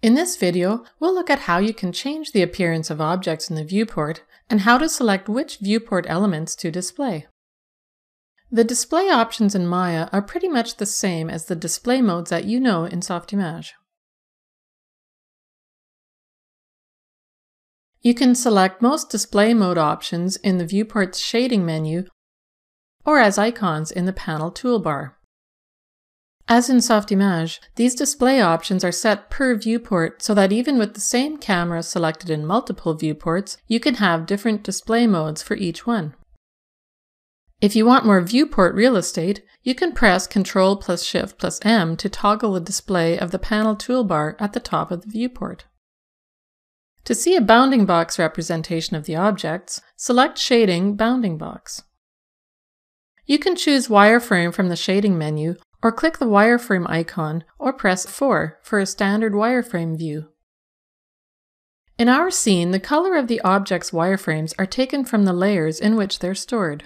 In this video, we'll look at how you can change the appearance of objects in the viewport and how to select which viewport elements to display. The display options in Maya are pretty much the same as the display modes that you know in Softimage. You can select most display mode options in the viewport's shading menu or as icons in the panel toolbar. As in Softimage, these display options are set per viewport so that even with the same camera selected in multiple viewports, you can have different display modes for each one. If you want more viewport real estate, you can press Ctrl plus Shift plus M to toggle the display of the panel toolbar at the top of the viewport. To see a bounding box representation of the objects, select Shading Bounding Box. You can choose Wireframe from the Shading menu or click the wireframe icon or press 4 for a standard wireframe view. In our scene, the color of the object's wireframes are taken from the layers in which they're stored.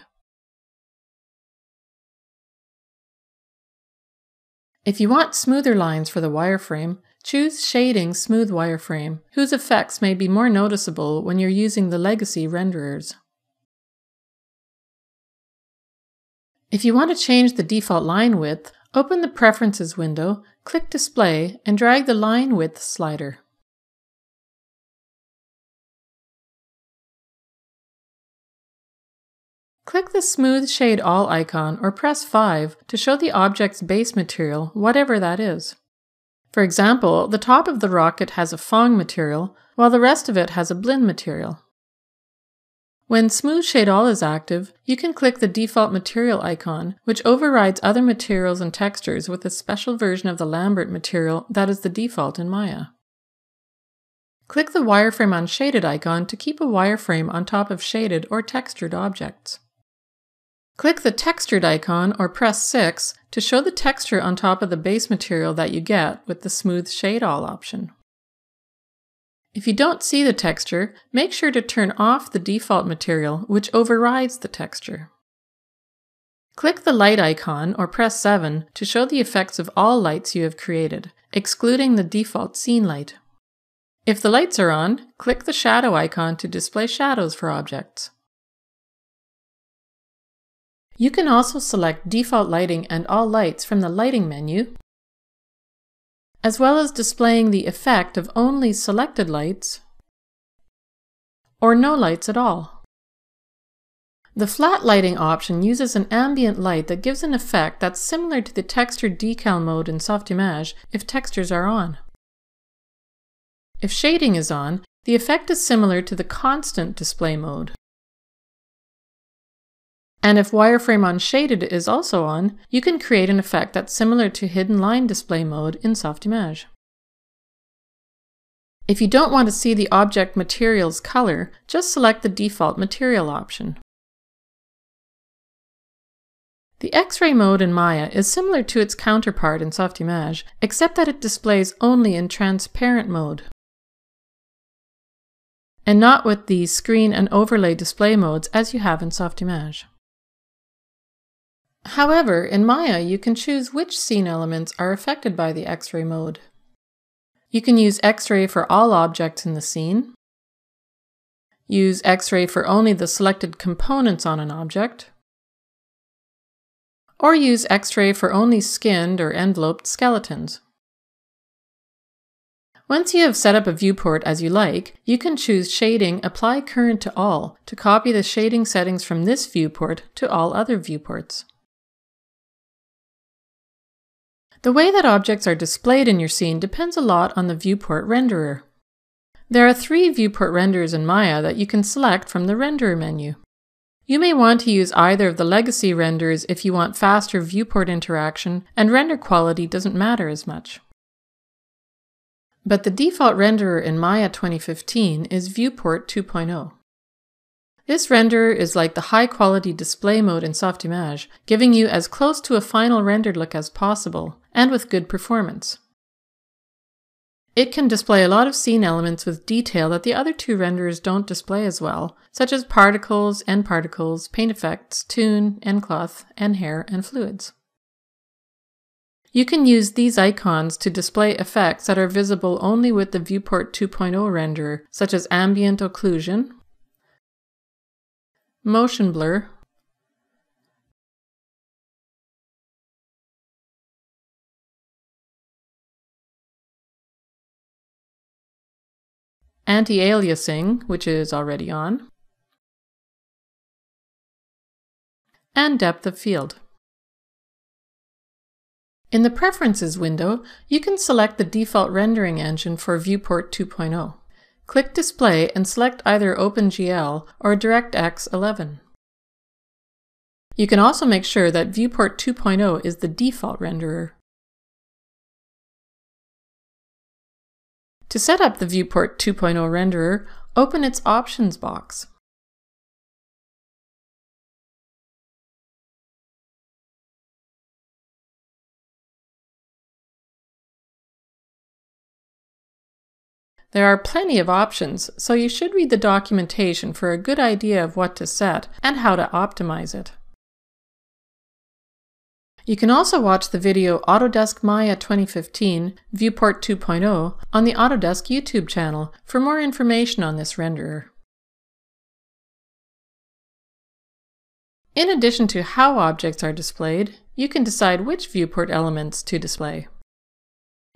If you want smoother lines for the wireframe, choose Shading Smooth Wireframe, whose effects may be more noticeable when you're using the legacy renderers. If you want to change the default line width, Open the Preferences window, click Display, and drag the line width slider. Click the Smooth Shade All icon or press 5 to show the object's base material, whatever that is. For example, the top of the rocket has a Phong material, while the rest of it has a Blinn material. When Smooth Shade All is active, you can click the default material icon, which overrides other materials and textures with a special version of the Lambert material that is the default in Maya. Click the wireframe on Shaded icon to keep a wireframe on top of shaded or textured objects. Click the Textured icon or press 6 to show the texture on top of the base material that you get with the Smooth Shade All option. If you don't see the texture, make sure to turn off the default material, which overrides the texture. Click the light icon or press 7 to show the effects of all lights you have created, excluding the default scene light. If the lights are on, click the shadow icon to display shadows for objects. You can also select default lighting and all lights from the lighting menu as well as displaying the effect of only selected lights or no lights at all. The flat lighting option uses an ambient light that gives an effect that's similar to the texture decal mode in Softimage if textures are on. If shading is on, the effect is similar to the constant display mode. And if wireframe on shaded is also on, you can create an effect that's similar to hidden line display mode in Softimage. If you don't want to see the object material's color, just select the default material option. The X-ray mode in Maya is similar to its counterpart in Softimage, except that it displays only in transparent mode, and not with the screen and overlay display modes as you have in Softimage. However, in Maya, you can choose which scene elements are affected by the X-ray mode. You can use X-ray for all objects in the scene, use X-ray for only the selected components on an object, or use X-ray for only skinned or enveloped skeletons. Once you have set up a viewport as you like, you can choose Shading Apply Current to All to copy the shading settings from this viewport to all other viewports. The way that objects are displayed in your scene depends a lot on the viewport renderer. There are three viewport renderers in Maya that you can select from the renderer menu. You may want to use either of the legacy renders if you want faster viewport interaction and render quality doesn't matter as much. But the default renderer in Maya 2015 is Viewport 2.0. This renderer is like the high quality display mode in Softimage, giving you as close to a final rendered look as possible, and with good performance. It can display a lot of scene elements with detail that the other two renderers don't display as well, such as particles, nParticles, paint effects, Toon, and cloth, nHair and fluids. You can use these icons to display effects that are visible only with the Viewport 2.0 renderer, such as ambient occlusion, motion blur, anti-aliasing, which is already on, and depth of field. In the Preferences window, you can select the default rendering engine for Viewport 2.0. Click Display and select either OpenGL or DirectX 11. You can also make sure that Viewport 2.0 is the default renderer. To set up the Viewport 2.0 renderer, open its Options box. There are plenty of options, so you should read the documentation for a good idea of what to set and how to optimize it. You can also watch the video Autodesk Maya 2015 Viewport 2.0 on the Autodesk YouTube channel for more information on this renderer. In addition to how objects are displayed, you can decide which viewport elements to display.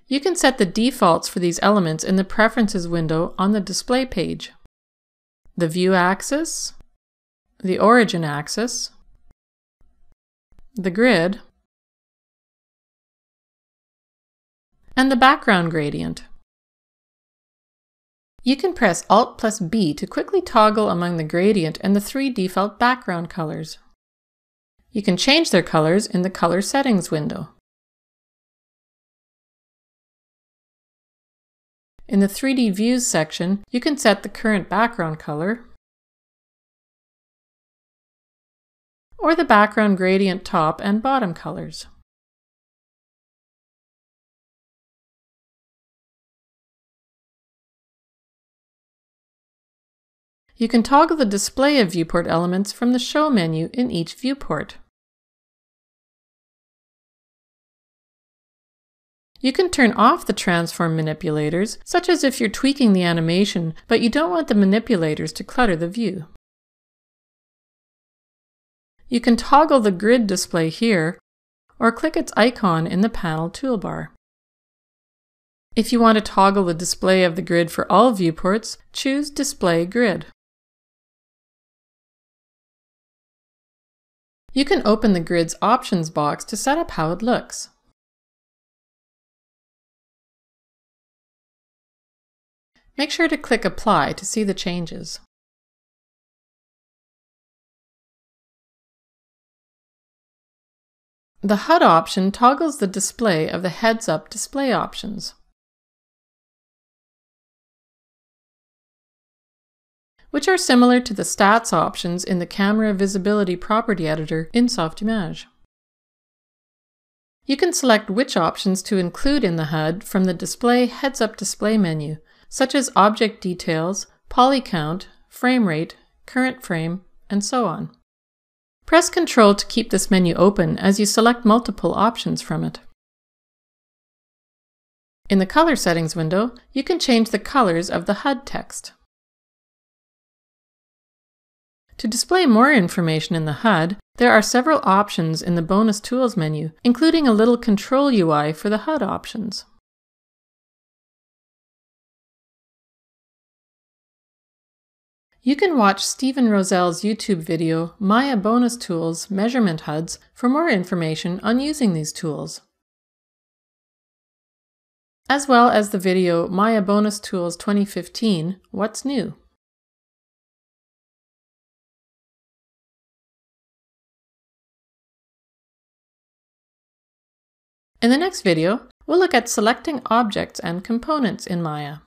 You can set the defaults for these elements in the Preferences window on the display page. The View axis, the Origin axis, the grid, and the background gradient. You can press Alt plus B to quickly toggle among the gradient and the three default background colors. You can change their colors in the Color Settings window. In the 3D Views section, you can set the current background color, or the background gradient top and bottom colors. You can toggle the display of viewport elements from the Show menu in each viewport. You can turn off the transform manipulators, such as if you're tweaking the animation, but you don't want the manipulators to clutter the view. You can toggle the grid display here, or click its icon in the panel toolbar. If you want to toggle the display of the grid for all viewports, choose Display Grid. You can open the grid's options box to set up how it looks. Make sure to click Apply to see the changes. The HUD option toggles the display of the heads-up display options. Which are similar to the stats options in the Camera Visibility Property Editor in Softimage. You can select which options to include in the HUD from the Display Heads-Up Display menu, such as object details, poly count, frame rate, current frame, and so on. Press Ctrl to keep this menu open as you select multiple options from it. In the Color Settings window, you can change the colors of the HUD text. To display more information in the HUD, there are several options in the Bonus Tools menu, including a little control UI for the HUD options. You can watch Steven Roselle's YouTube video, Maya Bonus Tools Measurement HUDs, for more information on using these tools. As well as the video Maya Bonus Tools 2015 What's New? In the next video, we'll look at selecting objects and components in Maya.